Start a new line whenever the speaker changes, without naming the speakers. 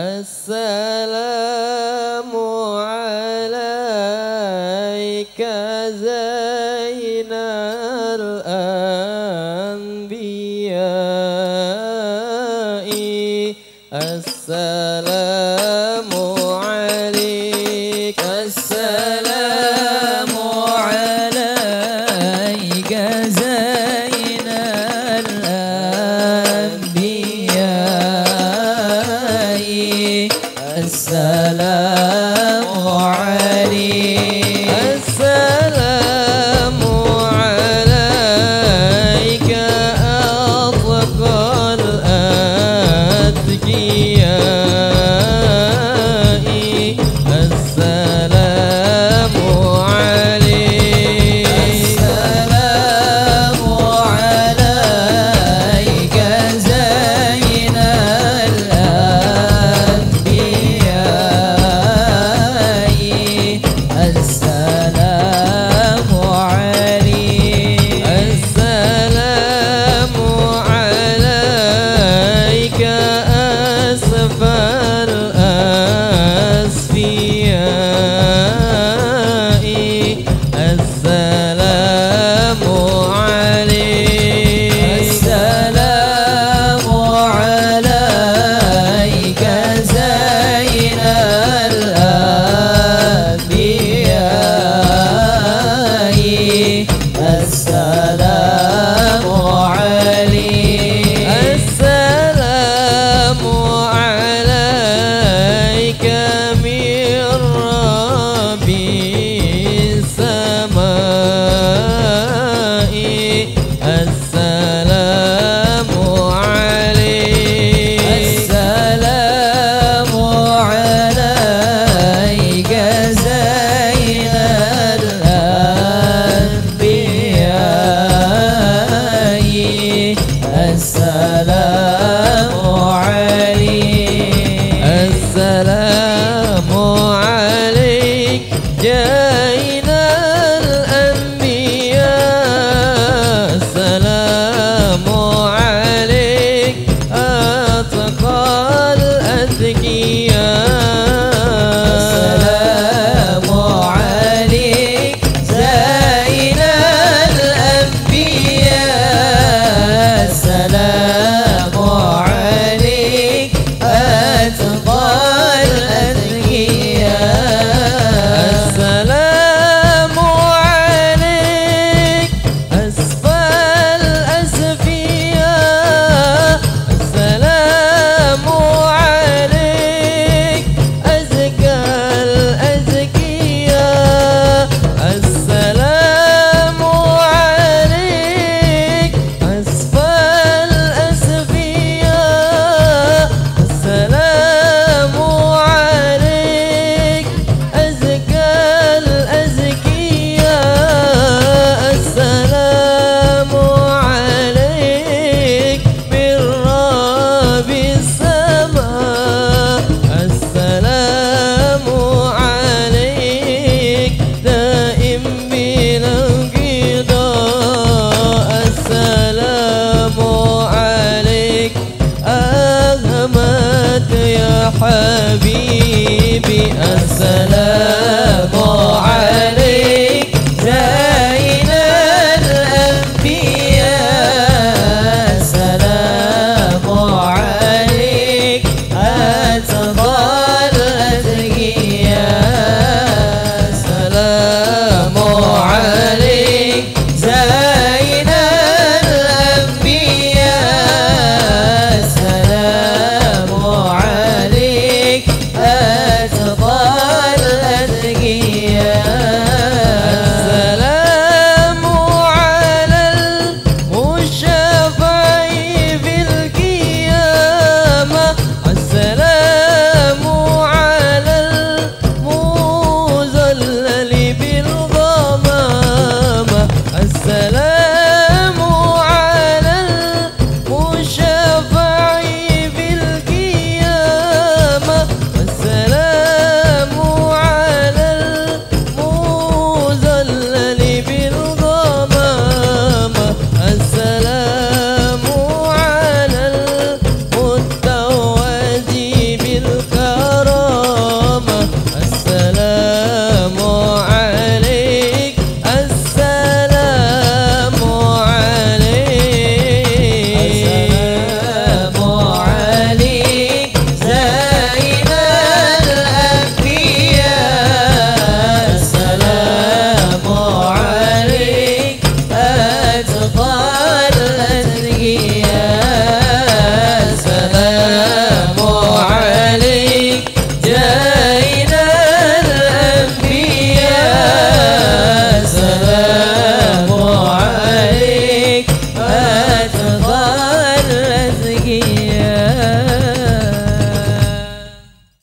السلام عليك زين الأنبياء. السلام
السلام السلام
السلام.